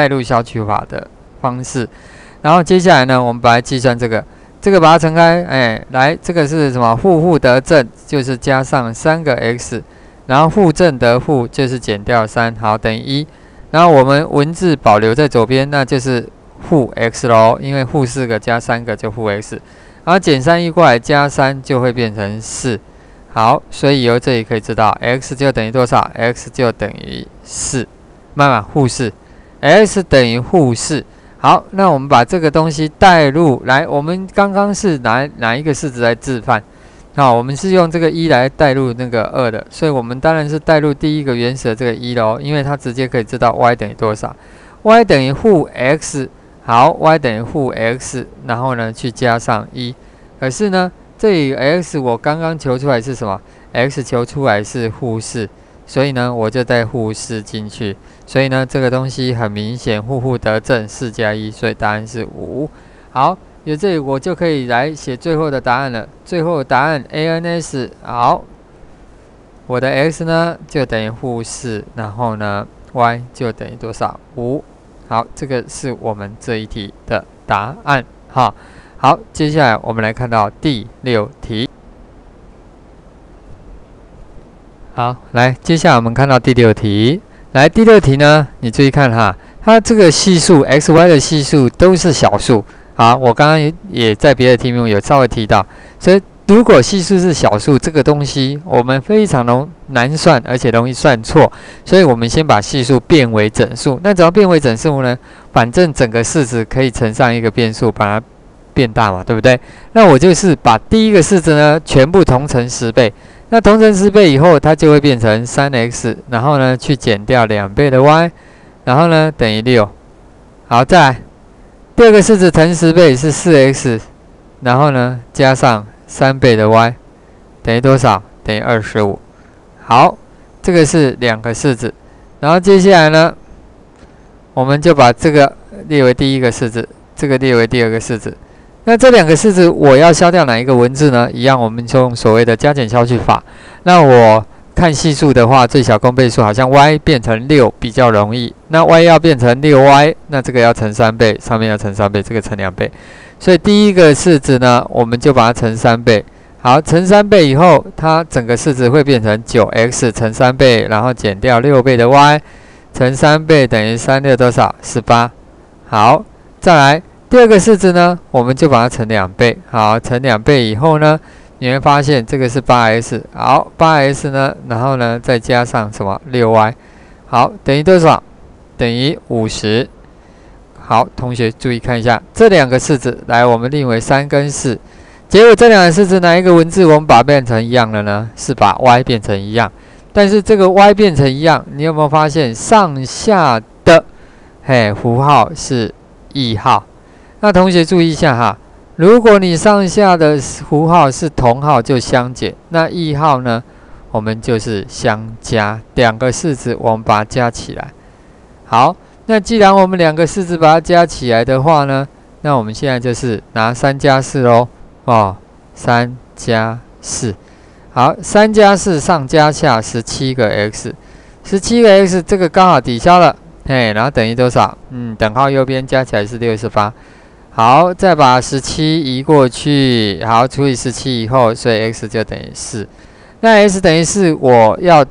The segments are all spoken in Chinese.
代入消去法的方式。然后接下来呢，我们把它计算这个，这个把它乘开，哎，来，这个是什么？负负得正，就是加上三个 x，然后负正得负，就是减掉三，好，等于一。然后我们文字保留在左边，那就是负 x 喽，因为负四个加三个就负 x，然后减三一过来加三就会变成四。好，所以由这里可以知道，x 就等于多少？x 就等于四，慢慢负四，x 等于负四。好，那我们把这个东西带入来，我们刚刚是拿哪一个式子来置换？好，我们是用这个一来带入那个二的，所以我们当然是带入第一个原始的这个一喽，因为它直接可以知道 y 等于多少，y 等于负 x。好，y 等于负 x，然后呢去加上一，可是呢？这里 x 我刚刚求出来是什么？x 求出来是负四，所以呢，我就带负四进去。所以呢，这个东西很明显，负负得正，四加一，所以答案是五。好，有这里我就可以来写最后的答案了。最后答案 a n s 好，我的 x 呢就等于负四，然后呢 y 就等于多少？五。好，这个是我们这一题的答案。哈。好，接下来我们来看到第六题。好，来，接下来我们看到第六题。来，第六题呢，你注意看哈，它这个系数 x、y 的系数都是小数。好，我刚刚也在别的题目有稍微提到，所以如果系数是小数，这个东西我们非常容难算，而且容易算错。所以我们先把系数变为整数。那怎么变为整数呢？反正整个式子可以乘上一个变数，把它。变大嘛，对不对？那我就是把第一个式子呢全部同乘十倍，那同乘十倍以后，它就会变成三 x，然后呢去减掉两倍的 y，然后呢等于六。好，再来第二个式子乘十倍是四 x，然后呢加上三倍的 y，等于多少？等于二十五。好，这个是两个式子，然后接下来呢，我们就把这个列为第一个式子，这个列为第二个式子。那这两个式子，我要消掉哪一个文字呢？一样，我们就用所谓的加减消去法。那我看系数的话，最小公倍数好像 y 变成六比较容易。那 y 要变成六 y，那这个要乘三倍，上面要乘三倍，这个乘两倍。所以第一个式子呢，我们就把它乘三倍。好，乘三倍以后，它整个式子会变成九 x 乘三倍，然后减掉六倍的 y，乘三倍等于三六多少？十八。好，再来。第二个式子呢，我们就把它乘两倍。好，乘两倍以后呢，你会发现这个是八 s。好，八 s 呢，然后呢再加上什么六 y。好，等于多少？等于五十。好，同学注意看一下这两个式子。来，我们定为三跟四。结果这两个式子哪一个文字我们把它变成一样了呢？是把 y 变成一样。但是这个 y 变成一样，你有没有发现上下的嘿符号是异号？那同学注意一下哈，如果你上下的符号是同号就相减，那异号呢，我们就是相加。两个式子我们把它加起来。好，那既然我们两个式子把它加起来的话呢，那我们现在就是拿三加四喽。哦，三加四，好，三加四上加下十七个 x，十七个 x 这个刚好抵消了，嘿，然后等于多少？嗯，等号右边加起来是六十八。好，再把十七移过去，好，除以十七以后，所以 x 就等于四。那 x 等于四，我要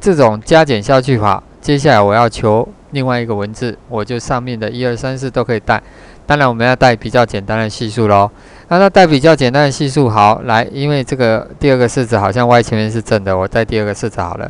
这种加减消去法。接下来我要求另外一个文字，我就上面的一二三四都可以带。当然我们要带比较简单的系数喽。那它带比较简单的系数，好，来，因为这个第二个式子好像 y 前面是正的，我带第二个式子好了。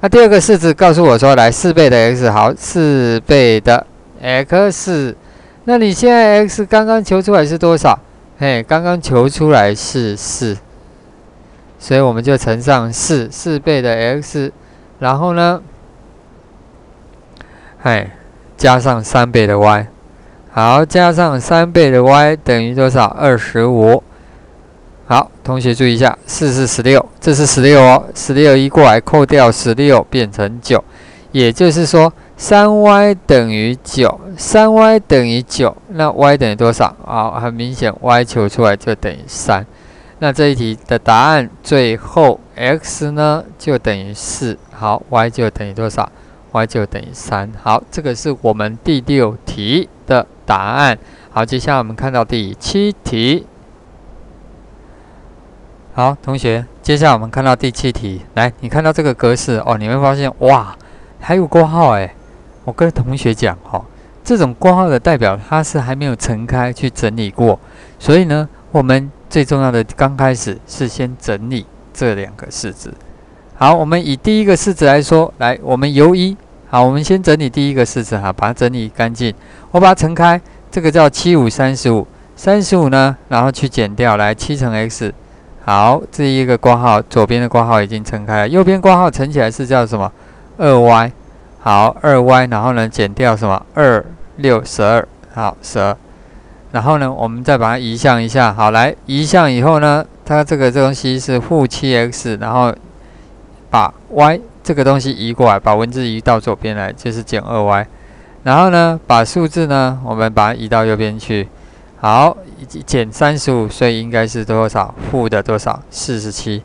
那第二个式子告诉我说，来四倍的 x，好，四倍的 x。那你现在 x 刚刚求出来是多少？嘿，刚刚求出来是四，所以我们就乘上四，四倍的 x，然后呢，嘿，加上三倍的 y，好，加上三倍的 y 等于多少？二十五。好，同学注意一下，四是十六，这是十六哦，十六一过来扣掉十六变成九，也就是说。三 y 等于九，三 y 等于九，那 y 等于多少？啊，很明显，y 求出来就等于三。那这一题的答案，最后 x 呢就等于四。好，y 就等于多少 y 就等于三。好，这个是我们第六题的答案。好，接下来我们看到第七题。好，同学，接下来我们看到第七题。来，你看到这个格式哦，你会发现哇，还有括号哎。我跟同学讲哈，这种括号的代表它是还没有乘开去整理过，所以呢，我们最重要的刚开始是先整理这两个式子。好，我们以第一个式子来说，来，我们由一，好，我们先整理第一个式子哈，把它整理干净，我把它乘开。这个叫七五三十五，三十五呢，然后去减掉，来七乘 x，好，这一个括号，左边的括号已经乘开了，右边括号乘起来是叫什么？二 y，好，二 y，然后呢减掉什么？二六十二，好，十二，然后呢，我们再把它移项一下，好，来移项以后呢，它这个东西是负七 x，然后把 y 这个东西移过来，把文字移到左边来，就是减二 y。然后呢，把数字呢，我们把它移到右边去。好，减三十五，所以应该是多少？负的多少？四十七。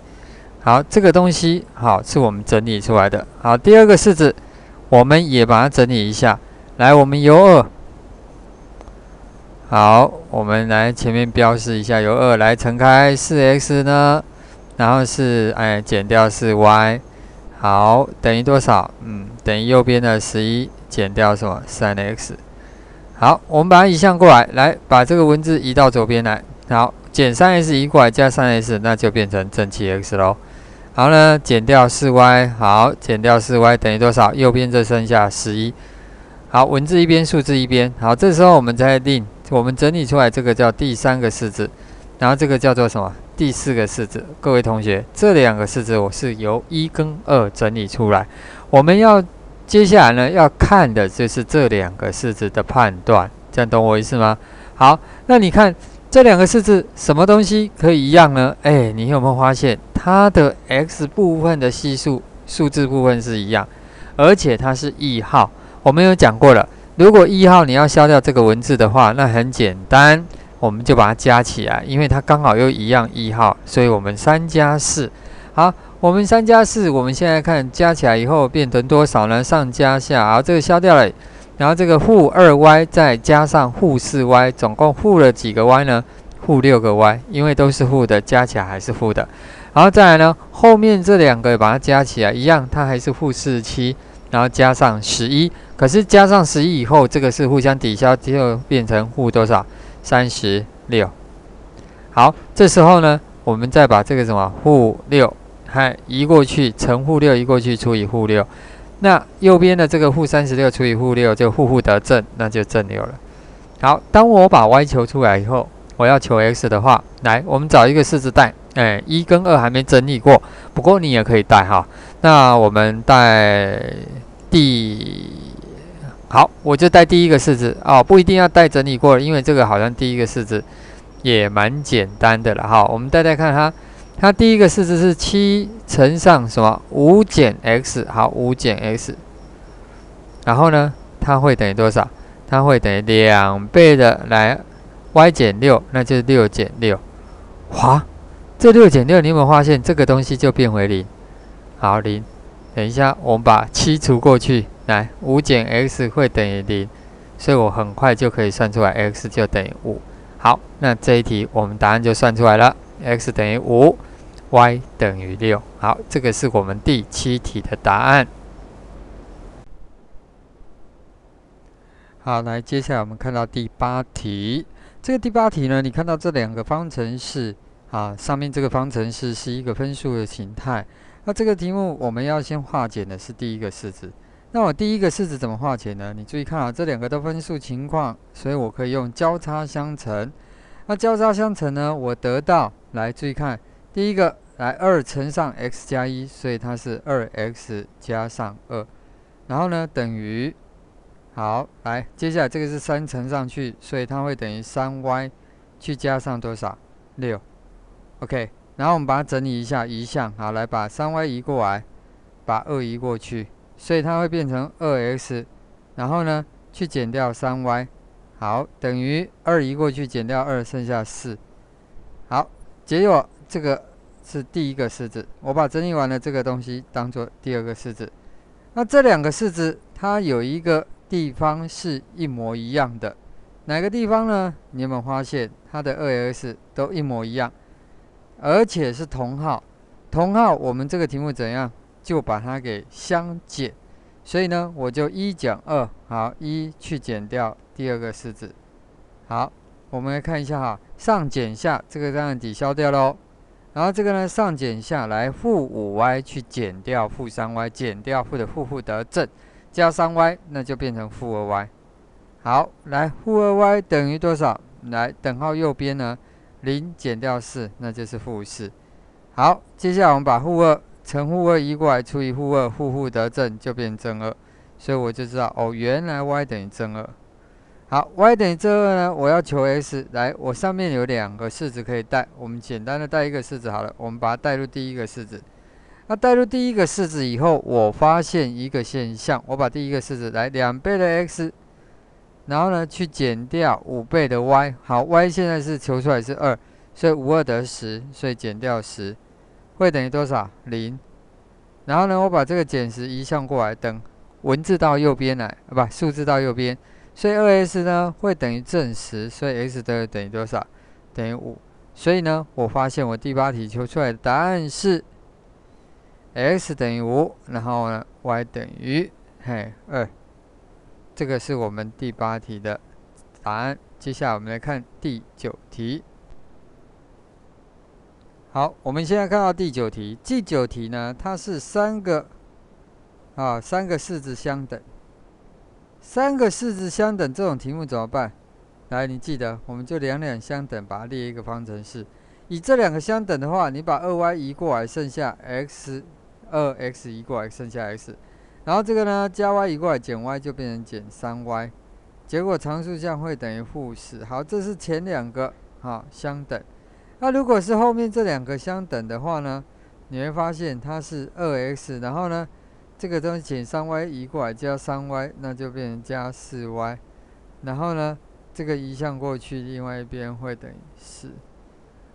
好，这个东西好是我们整理出来的。好，第二个式子，我们也把它整理一下。来，我们由二。好，我们来前面标示一下，由二来乘开四 x 呢，然后是哎减掉四 y。好，等于多少？嗯，等于右边的十一。减掉什么？三 x。好，我们把它移项过来，来把这个文字移到左边来。好，减三 x 移过来加三 x，那就变成正七 x 喽。好呢，减掉四 y。好，减掉四 y 等于多少？右边这剩下十一。好，文字一边，数字一边。好，这时候我们再定，我们整理出来这个叫第三个式子，然后这个叫做什么？第四个式子。各位同学，这两个式子我是由一跟二整理出来，我们要。接下来呢，要看的就是这两个式子的判断，这样懂我意思吗？好，那你看这两个式子什么东西可以一样呢？哎，你有没有发现它的 x 部分的系数数字部分是一样，而且它是异号。我们有讲过了，如果异号你要消掉这个文字的话，那很简单，我们就把它加起来，因为它刚好又一样异号，所以我们三加四，好。我们三加四，我们现在看加起来以后变成多少呢？上加下，好，这个消掉了，然后这个负二 y 再加上负四 y，总共负了几个 y 呢？负六个 y，因为都是负的，加起来还是负的。然后再来呢，后面这两个把它加起来一样，它还是负四十七，然后加上十一，可是加上十一以后，这个是互相抵消，就变成负多少？三十六。好，这时候呢，我们再把这个什么负六。还移过去，乘负六移过去除以负六，那右边的这个负三十六除以负六就负负得正，那就正六了。好，当我把 y 求出来以后，我要求 x 的话，来，我们找一个式子带。哎，一跟二还没整理过，不过你也可以带哈。那我们带第，好，我就带第一个式子哦，不一定要带整理过了，因为这个好像第一个式子也蛮简单的了哈。我们带带看它。它第一个式子是七乘上什么五减 x，好五减 x，然后呢，它会等于多少？它会等于两倍的来 y 减六，那就是六减六。哇，这六减六，你有没有发现这个东西就变回零？好零，等一下我们把七除过去，来五减 x 会等于零，所以我很快就可以算出来 x 就等于五。好，那这一题我们答案就算出来了，x 等于五。y 等于六，好，这个是我们第七题的答案。好，来，接下来我们看到第八题。这个第八题呢，你看到这两个方程式啊，上面这个方程式是一个分数的形态。那这个题目我们要先化简的是第一个式子。那我第一个式子怎么化简呢？你注意看啊，这两个的分数情况，所以我可以用交叉相乘。那交叉相乘呢，我得到，来注意看。第一个来二乘上 x 加一，所以它是二 x 加上二，然后呢等于，好来，接下来这个是三乘上去，所以它会等于三 y 去加上多少六，OK，然后我们把它整理一下移项，好来把三 y 移过来，把二移过去，所以它会变成二 x，然后呢去减掉三 y，好等于二移过去减掉二剩下四，好结果。这个是第一个式子，我把整理完了这个东西当做第二个式子。那这两个式子它有一个地方是一模一样的，哪个地方呢？你有没有发现它的二 x 都一模一样，而且是同号？同号，我们这个题目怎样？就把它给相减。所以呢，我就一减二，好，一去减掉第二个式子。好，我们来看一下哈，上减下，这个当然抵消掉喽。然后这个呢，上减下来，负五 y 去减掉负三 y，减掉负的负负得正，加三 y，那就变成负二 y。好，来负二 y 等于多少？来，等号右边呢，零减掉四，那就是负四。好，接下来我们把负二。乘负二移过来除以负二，负负得正就变正二，所以我就知道哦，原来 y 等于正二。好，y 等于正二呢，我要求 x，来，我上面有两个式子可以带，我们简单的带一个式子好了，我们把它带入第一个式子。那带入第一个式子以后，我发现一个现象，我把第一个式子来两倍的 x，然后呢去减掉五倍的 y，好，y 现在是求出来是二，所以五二得十，所以减掉十。会等于多少？零。然后呢，我把这个减十移项过来，等文字到右边来，啊不，数字到右边。所以二 s 呢会等于正十，所以 x 得等于多少？等于五。所以呢，我发现我第八题求出来的答案是 x 等于五，然后呢 y 等于嘿二。这个是我们第八题的答案。接下来我们来看第九题。好，我们现在看到第九题。第九题呢，它是三个啊，三个式子相等。三个式子相等这种题目怎么办？来，你记得，我们就两两相等，把它列一个方程式。以这两个相等的话，你把二 y 移过来，剩下 x 二 x 移过来，剩下 x。然后这个呢，加 y 移过来减 y 就变成减三 y。结果常数项会等于负十。好，这是前两个哈相等。那如果是后面这两个相等的话呢？你会发现它是二 x，然后呢，这个东西减三 y 移过来加三 y，那就变成加四 y，然后呢，这个移向过去，另外一边会等于四。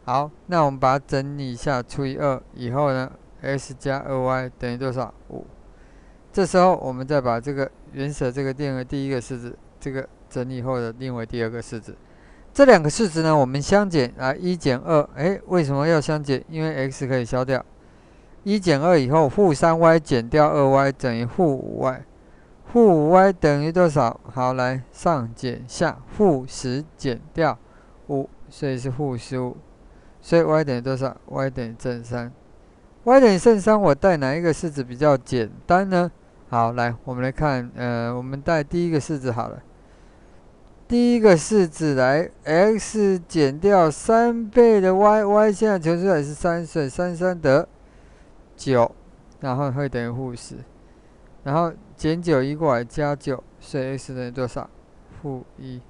好，那我们把它整理一下，除以二以后呢，x 加二 y 等于多少？五。这时候我们再把这个原始这个定为第一个式子，这个整理后的定为第二个式子。这两个式子呢，我们相减啊，一减二，哎，为什么要相减？因为 x 可以消掉，一减二以后，负三 y 减掉二 y 等于负五 y，负五 y 等于多少？好，来上减下，负十减掉五，所以是负十五，所以 y 等于多少？y 等于正三，y 等于正三，我带哪一个式子比较简单呢？好，来我们来看，呃，我们带第一个式子好了。第一个式子来，x 减掉三倍的 y，y 现在求出来是三，所以三三得九，然后会等于负十，然后减九移过来加九，所以 x 等于多少？负一。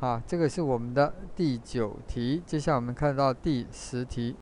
好，这个是我们的第九题。接下来我们看到第十题。